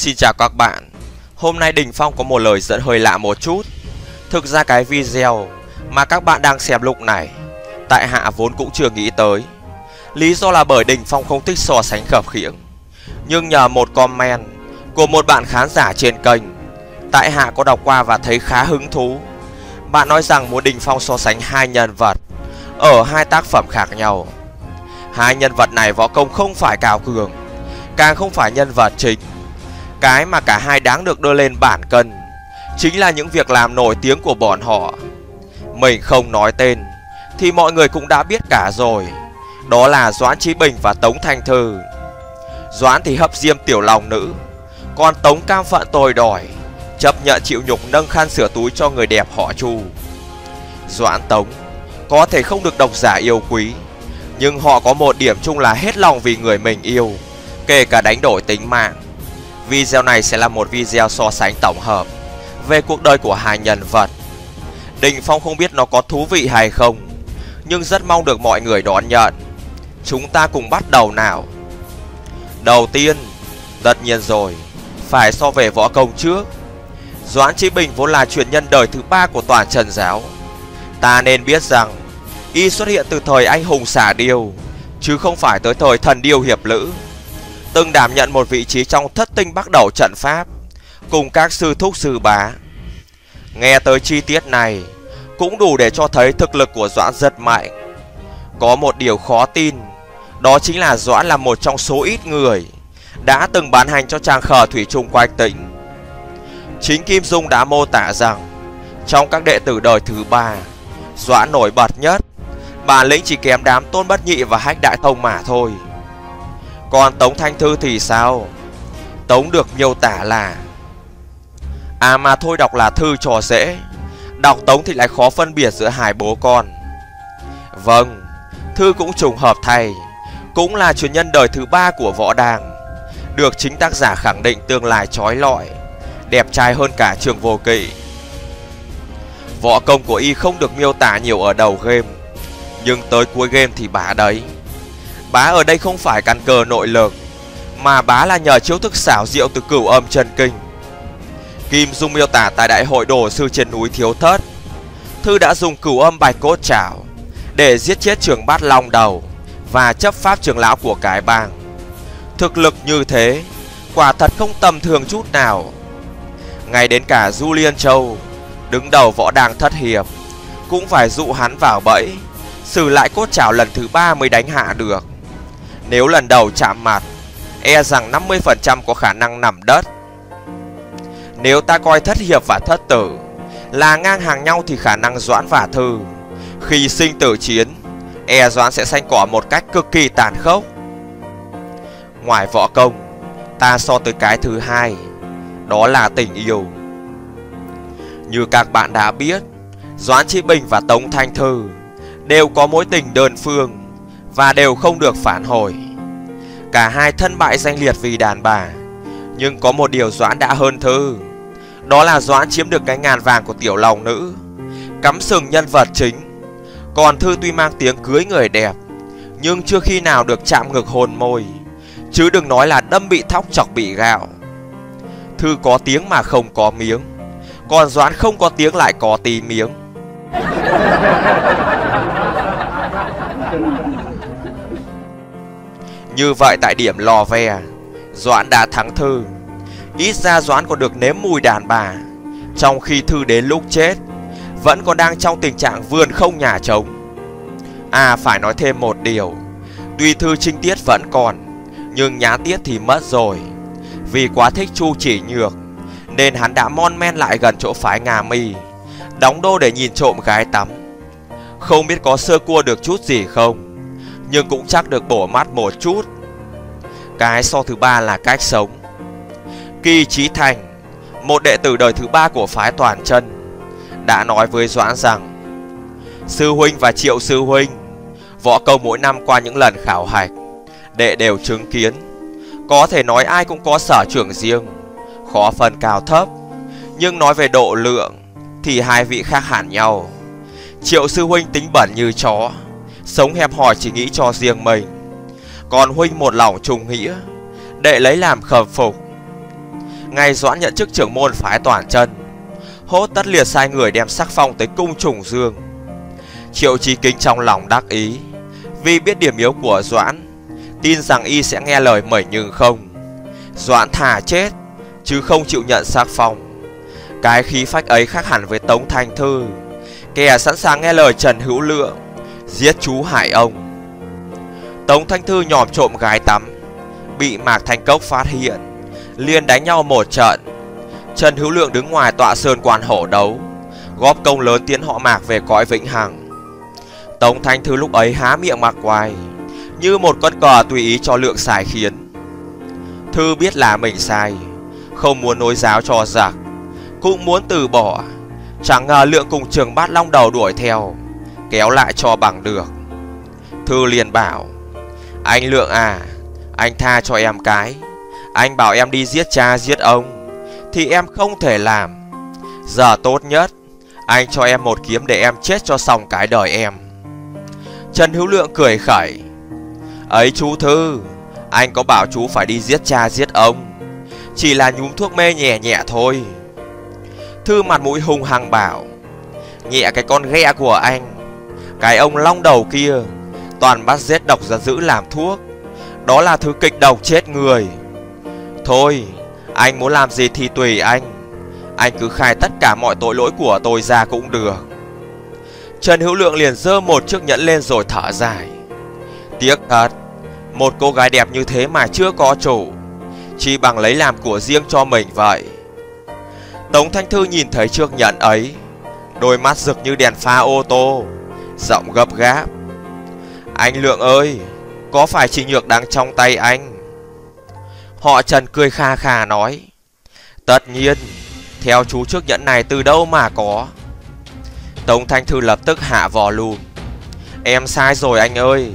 Xin chào các bạn. Hôm nay Đình Phong có một lời dẫn hơi lạ một chút. Thực ra cái video mà các bạn đang xem lúc này, Tại Hạ vốn cũng chưa nghĩ tới. Lý do là bởi Đình Phong không thích so sánh khập khiễng. Nhưng nhờ một comment của một bạn khán giả trên kênh, Tại Hạ có đọc qua và thấy khá hứng thú. Bạn nói rằng muốn Đình Phong so sánh hai nhân vật Ở hai tác phẩm khác nhau. Hai nhân vật này võ công không phải cao cường, Càng không phải nhân vật chính. Cái mà cả hai đáng được đưa lên bản cân, Chính là những việc làm nổi tiếng của bọn họ. Mình không nói tên, Thì mọi người cũng đã biết cả rồi. Đó là Doãn Chí Bình và Tống Thanh Thư. Doãn thì hấp diêm tiểu lòng nữ, Còn Tống cam phận tồi đòi, Chấp nhận chịu nhục nâng khăn sửa túi cho người đẹp họ Chu. Doãn Tống Có thể không được độc giả yêu quý, Nhưng họ có một điểm chung là hết lòng vì người mình yêu, Kể cả đánh đổi tính mạng. Video này sẽ là một video so sánh tổng hợp Về cuộc đời của hai nhân vật. Đình Phong không biết nó có thú vị hay không, Nhưng rất mong được mọi người đón nhận. Chúng ta cùng bắt đầu nào. Đầu tiên, Tất nhiên rồi, Phải so về võ công trước. Doãn Chí Bình vốn là truyền nhân đời thứ ba của toàn Trần Giáo. Ta nên biết rằng, Y xuất hiện từ thời anh hùng xả điêu, Chứ không phải tới thời thần điêu hiệp lữ. Từng đảm nhận một vị trí trong thất tinh bắt đầu trận pháp, Cùng các sư thúc sư bá. Nghe tới chi tiết này, Cũng đủ để cho thấy thực lực của Doãn rất mạnh. Có một điều khó tin, Đó chính là Doãn là một trong số ít người Đã từng bán hành cho trang khờ thủy trung quanh tỉnh Chính Kim Dung đã mô tả rằng, Trong các đệ tử đời thứ ba, Doãn nổi bật nhất, Bản lĩnh chỉ kém đám tôn bất nhị và hách đại thông mà thôi. Còn Tống Thanh Thư thì sao? Tống được miêu tả là À mà thôi đọc là thư trò dễ, Đọc Tống thì lại khó phân biệt giữa hai bố con. Vâng Thư cũng trùng hợp thay, Cũng là truyền nhân đời thứ ba của võ đàng, Được chính tác giả khẳng định tương lai trói lọi, Đẹp trai hơn cả trường vô kỵ. Võ công của y không được miêu tả nhiều ở đầu game, Nhưng tới cuối game thì bá đấy. Bá ở đây không phải căn cờ nội lực Mà bá là nhờ chiếu thức xảo diệu từ cửu âm chân kinh. Kim Dung miêu tả tại đại hội đồ sư trên núi Thiếu Thất Thư đã dùng cửu âm bạch cốt chảo Để giết chết trường bát long đầu Và chấp pháp trường lão của cái bang. Thực lực như thế, Quả thật không tầm thường chút nào. Ngay đến cả Julian Châu, Đứng đầu võ đàng thất hiệp, Cũng phải dụ hắn vào bẫy, Xử lại cốt chảo lần thứ ba mới đánh hạ được. Nếu lần đầu chạm mặt E rằng 50% có khả năng nằm đất nếu ta coi thất hiệp và thất tử là ngang hàng nhau thì khả năng Doãn và Thư khi sinh tử chiến, e Doãn sẽ sanh cỏ một cách cực kỳ tàn khốc. Ngoài võ công, ta so tới cái thứ hai, đó là tình yêu. Như các bạn đã biết, Doãn Chí Bình và Tống Thanh Thư đều có mối tình đơn phương và đều không được phản hồi. Cả hai thân bại danh liệt vì đàn bà, nhưng có một điều Doãn đã hơn Thư đó là Doãn chiếm được cái ngàn vàng của tiểu lòng nữ Cắm sừng nhân vật chính Còn Thư tuy mang tiếng cưới người đẹp Nhưng chưa khi nào được chạm ngực hồn môi Chứ đừng nói là đâm bị thóc chọc bị gạo. Thư có tiếng mà không có miếng Còn Doãn không có tiếng lại có tí miếng. Như vậy tại điểm lò ve. Doãn đã thắng Thư. Ít ra Doãn còn được nếm mùi đàn bà. Trong khi Thư đến lúc chết, Vẫn còn đang trong tình trạng vườn không nhà trống. À phải nói thêm một điều. Tuy Thư trinh tiết vẫn còn, Nhưng nhá tiết thì mất rồi. Vì quá thích Chu chỉ nhược, Nên hắn đã mon men lại gần chỗ phái ngà mi, Đóng đô để nhìn trộm gái tắm. Không biết có sơ cua được chút gì không, Nhưng cũng chắc được bổ mắt một chút. Cái so thứ ba là cách sống Kỳ Trí Thành, một đệ tử đời thứ ba của phái Toàn Chân, đã nói với Doãn rằng Sư huynh và Triệu sư huynh, võ công mỗi năm qua những lần khảo hạch, đệ đều chứng kiến. Có thể nói ai cũng có sở trường riêng, khó phân cao thấp, nhưng nói về độ lượng thì hai vị khác hẳn nhau. Triệu sư huynh tính bẩn như chó, sống hẹp hòi chỉ nghĩ cho riêng mình. Còn huynh một lòng trùng nghĩa, đệ lấy làm khâm phục. Ngay Doãn nhận chức trưởng môn phái toàn chân Hốt tất liệt sai người đem sắc phong tới cung trùng dương. Triệu Chí Kính trong lòng đắc ý Vì biết điểm yếu của Doãn Tin rằng y sẽ nghe lời mẩy nhưng không. Doãn thà chết Chứ không chịu nhận sắc phong. Cái khí phách ấy khác hẳn với Tống Thanh Thư Kẻ sẵn sàng nghe lời Trần Hữu Lượng Giết chú hại ông. Tống Thanh Thư nhòm trộm gái tắm. Bị Mạc Thanh Cốc phát hiện, liền đánh nhau một trận. Trần Hữu Lượng đứng ngoài tọa sơn quan hổ đấu, Góp công lớn tiến họ Mạc về cõi vĩnh hằng. Tống Thanh Thư lúc ấy há miệng mặc quài Như một con cờ tùy ý cho Lượng xài khiến. Thư biết là mình sai, Không muốn nối giáo cho giặc, Cũng muốn từ bỏ. Chẳng ngờ Lượng cùng trường bát long đầu đuổi theo, Kéo lại cho bằng được. Thư liền bảo anh Lượng à Anh tha cho em cái. Anh bảo em đi giết cha, giết ông. Thì em không thể làm. Giờ tốt nhất, Anh cho em một kiếm để em chết cho xong cái đời em. Trần Hữu Lượng cười khẩy. Ấy chú Thư, Anh có bảo chú phải đi giết cha, giết ông. Chỉ là nhúm thuốc mê nhẹ nhẹ thôi. Thư mặt mũi hung hăng bảo, Nhẹ cái con ghe của anh. Cái ông long đầu kia Toàn bắt giết độc ra giữ làm thuốc. Đó là thứ kịch độc chết người. Thôi, Anh muốn làm gì thì tùy anh. Anh cứ khai tất cả mọi tội lỗi của tôi ra cũng được. Trần Hữu Lượng liền dơ một chiếc nhẫn lên rồi thở dài. Tiếc thật, Một cô gái đẹp như thế mà chưa có chủ Chỉ bằng lấy làm của riêng cho mình vậy. Tống Thanh Thư nhìn thấy chiếc nhẫn ấy, Đôi mắt rực như đèn pha ô tô, Giọng gấp gáp. Anh Lượng ơi, Có phải chị Nhược đang trong tay anh? Họ Trần cười kha kha nói. Tất nhiên, Theo chú trước nhẫn này từ đâu mà có. Tống Thanh Thư lập tức hạ vò lùm Em sai rồi anh ơi,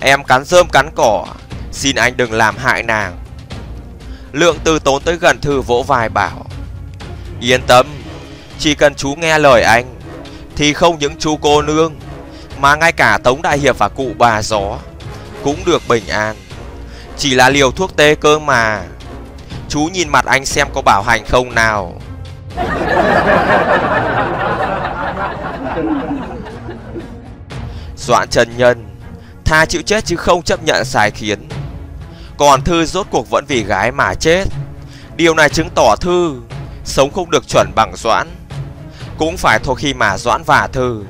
Em cắn rơm cắn cỏ, Xin anh đừng làm hại nàng. Lượng từ tốn tới gần Thư vỗ vai bảo. Yên tâm, Chỉ cần chú nghe lời anh, Thì không những chú cô nương mà ngay cả Tống Đại Hiệp và cụ bà gió Cũng được bình an. Chỉ là liều thuốc tê cơ mà. Chú nhìn mặt anh xem có bảo hành không nào. Doãn Trần Nhân, Tha chịu chết chứ không chấp nhận sai khiến. Còn Thư rốt cuộc vẫn vì gái mà chết. Điều này chứng tỏ Thư Sống không được chuẩn bằng Doãn. Cũng phải thôi khi mà Doãn và Thư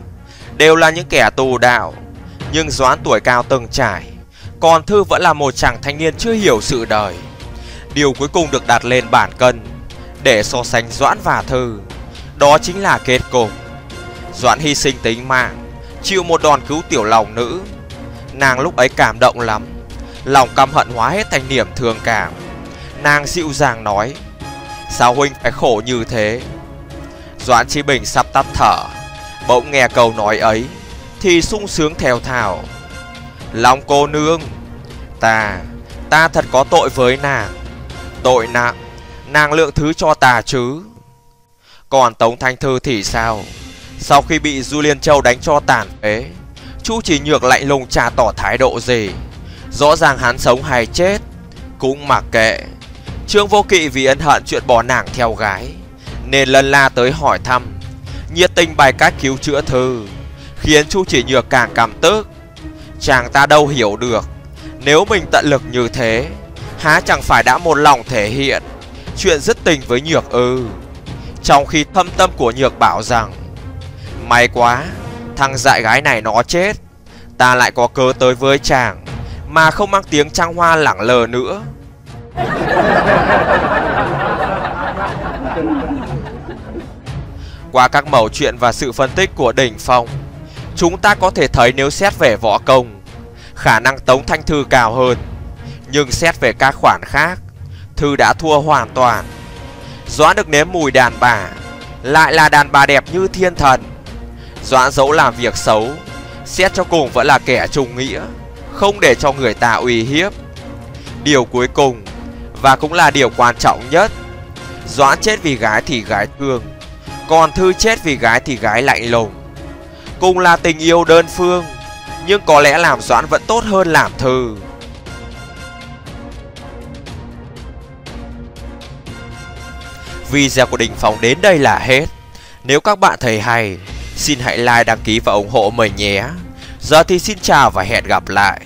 Đều là những kẻ tù đạo. Nhưng Doãn tuổi cao từng trải, Còn Thư vẫn là một chàng thanh niên chưa hiểu sự đời. Điều cuối cùng được đặt lên bản cân, Để so sánh Doãn và Thư, Đó chính là kết cục. Doãn hy sinh tính mạng, Chịu một đòn cứu tiểu lòng nữ. Nàng lúc ấy cảm động lắm, Lòng căm hận hóa hết thành niềm thương cảm. Nàng dịu dàng nói, Sao huynh phải khổ như thế? Doãn Chí Bình sắp tắt thở. Bỗng nghe câu nói ấy, Thì sung sướng theo thảo Lòng cô nương, Ta Ta thật có tội với nàng. Tội nặng, Nàng lượng thứ cho ta chứ. Còn Tống Thanh Thư thì sao? Sau khi bị Du Liên Châu đánh cho tàn phế, Chu chỉ nhược lạnh lùng trả tỏ thái độ gì? Rõ ràng hắn sống hay chết, Cũng mặc kệ. Trương Vô Kỵ vì ân hận chuyện bỏ nàng theo gái, Nên lần la tới hỏi thăm. Nhiệt tình bài cách cứu chữa thư, Khiến Chu chỉ nhược càng cảm tức. Chàng ta đâu hiểu được, Nếu mình tận lực như thế, Há chẳng phải đã một lòng thể hiện Chuyện dứt tình với nhược ư. Trong khi thâm tâm của nhược bảo rằng, May quá, Thằng dại gái này nó chết, Ta lại có cơ tới với chàng Mà không mang tiếng trăng hoa lẳng lờ nữa. Qua các mẩu chuyện và sự phân tích của Đỉnh Phong. Chúng ta có thể thấy nếu xét về võ công, Khả năng Tống Thanh Thư cao hơn. Nhưng xét về các khoản khác, Thư đã thua hoàn toàn. Doãn được nếm mùi đàn bà, Lại là đàn bà đẹp như thiên thần. Doãn dẫu làm việc xấu, Xét cho cùng vẫn là kẻ trùng nghĩa, Không để cho người ta uy hiếp. Điều cuối cùng, Và cũng là điều quan trọng nhất, Doãn chết vì gái thì gái thương. Còn Thư chết vì gái thì gái lạnh lùng Cùng là tình yêu đơn phương Nhưng có lẽ làm Doãn vẫn tốt hơn làm Thư Video của Đình Phong đến đây là hết. Nếu các bạn thấy hay, xin hãy like, đăng ký và ủng hộ mình nhé. Giờ thì xin chào và hẹn gặp lại.